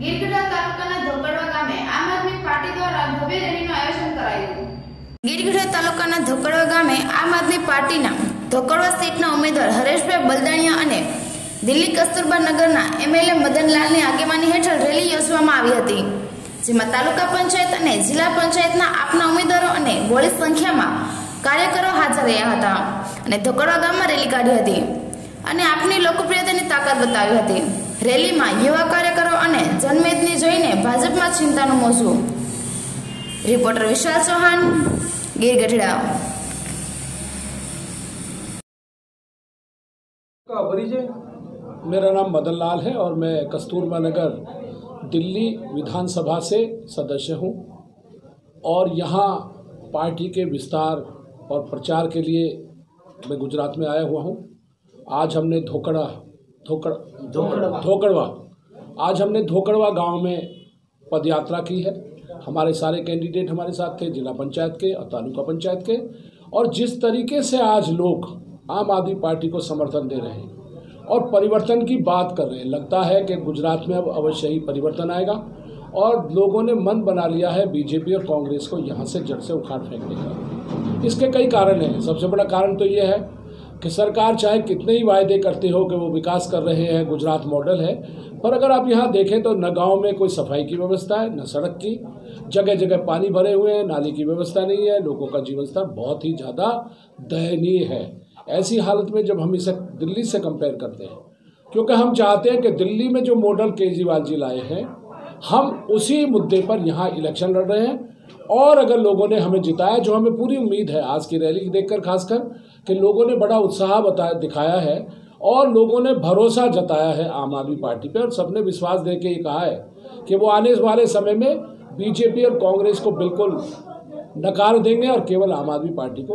ગીરગઢડા તાલુકાના ધોકડવા ગામે આમ આદમી પાર્ટી દ્વારા આયોજન કરાયું. ગીરગઢડા તાલુકાના ધોકડવા ગામે આમ આદમી પાર્ટીના ધોકડવા સીટના ઉમેદવાર હરેશભાઈ બલદાણિયા અને દિલ્હી કસ્તુરબા નગરના એમએલએ મદનલાલની આગેવાની હેઠળ રેલી યોજવામાં આવી હતી, જેમાં તાલુકા પંચાયત અને જિલ્લા પંચાયતના આપના ઉમેદવારો અને બોડી સંખ્યામાં કાર્યકરો હાજર રહ્યા હતા અને ધોકડવા ગામમાં રેલી કાઢી હતી અને આપની લોકપ્રિયતાની તાકાત બતાવી હતી. રેલીમાં યુવા કાર્યકરો અને જનમેદની જોઈને ભાજપમાં ચિંતાનું મોજું રિપોર્ટર વિશાલ ચૌહાણ ગીર ગઢડા का परिचय मेरा नाम मदन लाल है और मैं कस्तूरबा नगर दिल्ली विधानसभा से सदस्य हूं और यहाँ पार्टी के विस्तार और प्रचार के लिए मैं गुजरात में आया हुआ हूं आज हमने धोकड़ा धोकड़ धोकड़वा। धोकड़वा। आज हमने धोकड़वा गाँव में पदयात्रा की है। हमारे सारे कैंडिडेट हमारे साथ थे जिला पंचायत के और तालुका पंचायत के। और जिस तरीके से आज लोग आम आदमी पार्टी को समर्थन दे रहे हैं और परिवर्तन की बात कर रहे हैं लगता है कि गुजरात में अब अवश्य ही परिवर्तन आएगा। और लोगों ने मन बना लिया है बीजेपी और कांग्रेस को यहाँ से जड़ से उखाड़ फेंकने का। इसके कई कारण हैं। सबसे बड़ा कारण तो ये है कि सरकार चाहे कितने ही वायदे करते हो कि वो विकास कर रहे हैं, गुजरात मॉडल है, पर अगर आप यहाँ देखें तो न गाँव में कोई सफ़ाई की व्यवस्था है, न सड़क की। जगह जगह पानी भरे हुए हैं, नाली की व्यवस्था नहीं है, लोगों का जीवन स्तर बहुत ही ज़्यादा दयनीय है। ऐसी हालत में जब हम इसे दिल्ली से कंपेयर करते हैं, क्योंकि हम चाहते हैं कि दिल्ली में जो मॉडल केजरीवाल जी लाए हैं, हम उसी मुद्दे पर यहाँ इलेक्शन लड़ रहे हैं और अगर लोगों ने हमें जिताया, जो हमें पूरी उम्मीद है आज की रैली देखकर, खासकर कि लोगों ने बड़ा उत्साह बताया, दिखाया है और लोगों ने भरोसा जताया है आम आदमी पार्टी पे और सबने विश्वास दे के ये कहा है कि वो आने वाले समय में बीजेपी और कांग्रेस को बिल्कुल नकार देंगे और केवल आम आदमी पार्टी को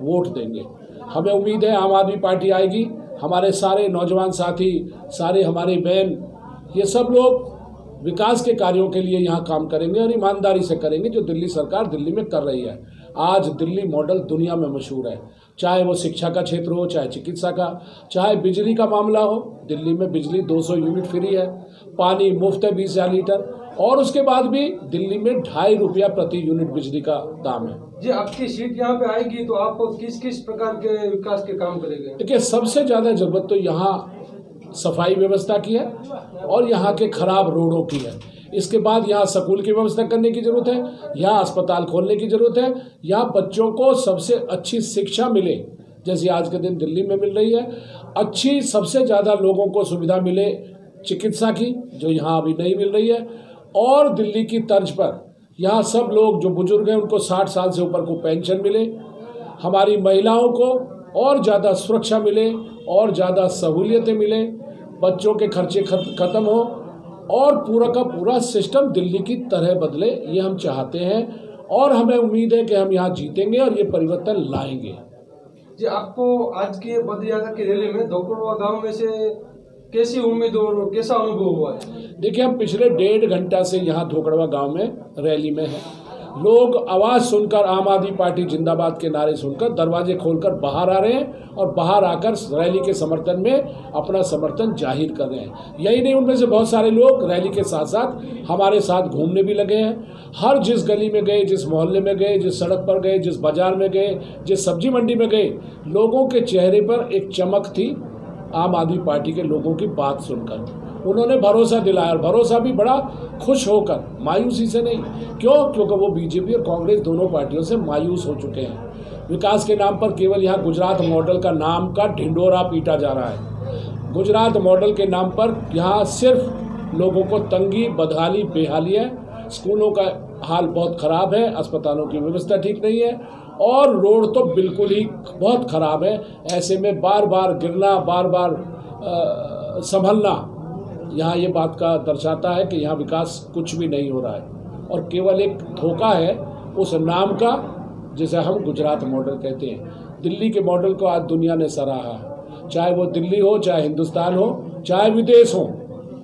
वोट देंगे। हमें उम्मीद है आम आदमी पार्टी आएगी। हमारे सारे नौजवान साथी, सारे हमारे बहन, ये सब लोग विकास के कार्यों के लिए यहाँ काम करेंगे और ईमानदारी से करेंगे जो दिल्ली सरकार दिल्ली में कर रही है। आज दिल्ली मॉडल दुनिया में मशहूर है। चाहे वो शिक्षा का क्षेत्र हो चाहे चिकित्सा का चाहे बिजली का मामला हो दिल्ली में बिजली 200 यूनिट फ्री है पानी मुफ़्त है बीस हज़ार लीटर और उसके बाद भी दिल्ली में ढाई रुपया प्रति यूनिट बिजली का दाम है। जी आपकी सीट यहाँ पे आएगी तो आप किस किस प्रकार के विकास के काम करेंगे? देखिए सबसे ज़्यादा ज़रूरत तो यहाँ सफ़ाई व्यवस्था की है और यहाँ के खराब रोडों की है। इसके बाद यहाँ स्कूल की व्यवस्था करने की ज़रूरत है, यहाँ अस्पताल खोलने की ज़रूरत है, यहाँ बच्चों को सबसे अच्छी शिक्षा मिले, जैसे आज के दिन दिल्ली में मिल रही है, अच्छी सबसे ज़्यादा लोगों को सुविधा मिले चिकित्सा की, जो यहाँ अभी नहीं मिल रही है, और दिल्ली की तर्ज पर यहाँ सब लोग जो बुज़ुर्ग हैं, उनको साठ साल से ऊपर को पेंशन मिले, हमारी महिलाओं को और ज़्यादा सुरक्षा मिले और ज़्यादा सहूलियतें मिले बच्चों के खर्चे खत- खत्म हो और पूरा का पूरा सिस्टम दिल्ली की तरह बदले ये हम चाहते हैं और हमें उम्मीद है कि हम यहाँ जीतेंगे और ये परिवर्तन लाएँगे। जी आपको आज की यात्रा की रैली में धोकड़वा गाँव में से कैसी उम्मीद और कैसा अनुभव हुआ है? देखिए हम पिछले डेढ़ घंटा से यहाँ धोकड़वा गाँव में रैली में हैं। लोग आवाज़ सुनकर आम आदमी पार्टी जिंदाबाद के नारे सुनकर दरवाजे खोलकर बाहर आ रहे हैं और बाहर आकर रैली के समर्थन में अपना समर्थन ज़ाहिर कर रहे हैं। यही नहीं, उनमें से बहुत सारे लोग रैली के साथ साथ हमारे साथ घूमने भी लगे हैं। हर जिस गली में गए, जिस मोहल्ले में गए, जिस सड़क पर गए, जिस बाज़ार में गए, जिस सब्ज़ी मंडी में गए, लोगों के चेहरे पर एक चमक थी आम आदमी पार्टी के लोगों की बात सुनकर। उन्होंने भरोसा दिलाया और भरोसा भी बड़ा खुश होकर, मायूसी से नहीं। क्यों? क्योंकि वो बीजेपी और कांग्रेस दोनों पार्टियों से मायूस हो चुके हैं। विकास के नाम पर केवल यहाँ गुजरात मॉडल का नाम का ढिंडोरा पीटा जा रहा है। गुजरात मॉडल के नाम पर यहाँ सिर्फ़ लोगों को तंगी, बदहाली, बेहाली है। स्कूलों का हाल बहुत ख़राब है, अस्पतालों की व्यवस्था ठीक नहीं है और रोड तो बिल्कुल ही बहुत ख़राब है। ऐसे में बार बार गिरना बार बार संभलना यहाँ ये बात का दर्शाता है कि यहाँ विकास कुछ भी नहीं हो रहा है। और केवल एक धोखा है उस नाम का, जिसे हम गुजरात मॉडल कहते हैं। दिल्ली के मॉडल को आज दुनिया ने सराहा है। चाहे वो दिल्ली हो, चाहे हिंदुस्तान हो, चाहे विदेश हो,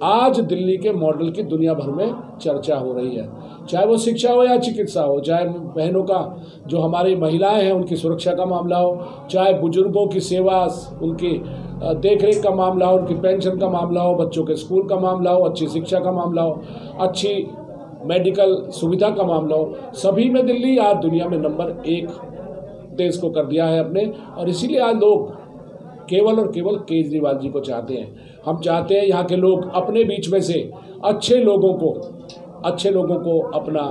आज दिल्ली के मॉडल की दुनिया भर में चर्चा हो रही है। चाहे वो शिक्षा हो या चिकित्सा हो, चाहे बहनों का, जो हमारी महिलाएँ हैं, उनकी सुरक्षा का मामला हो, चाहे बुज़ुर्गों की सेवा, उनकी देख रेख का मामला हो, उनकी पेंशन का मामला हो, बच्चों के स्कूल का मामला हो, अच्छी शिक्षा का मामला हो, अच्छी मेडिकल सुविधा का मामला हो, सभी में दिल्ली आज दुनिया में नंबर एक देश को कर दिया है अपने। और इसीलिए आज लोग केवल और केवल केजरीवाल जी को चाहते हैं। हम चाहते हैं यहाँ के लोग अपने बीच में से अच्छे लोगों को, अच्छे लोगों को अपना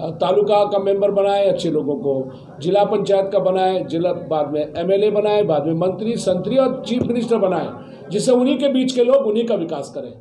तालुका का मेंबर बनाए, अच्छे लोगों को जिला पंचायत का बनाए, जिला बाद में एमएलए बनाए, बाद में मंत्री, संतरी और चीफ मिनिस्टर बनाए, जिससे उन्हीं के बीच के लोग उन्हीं का विकास करें।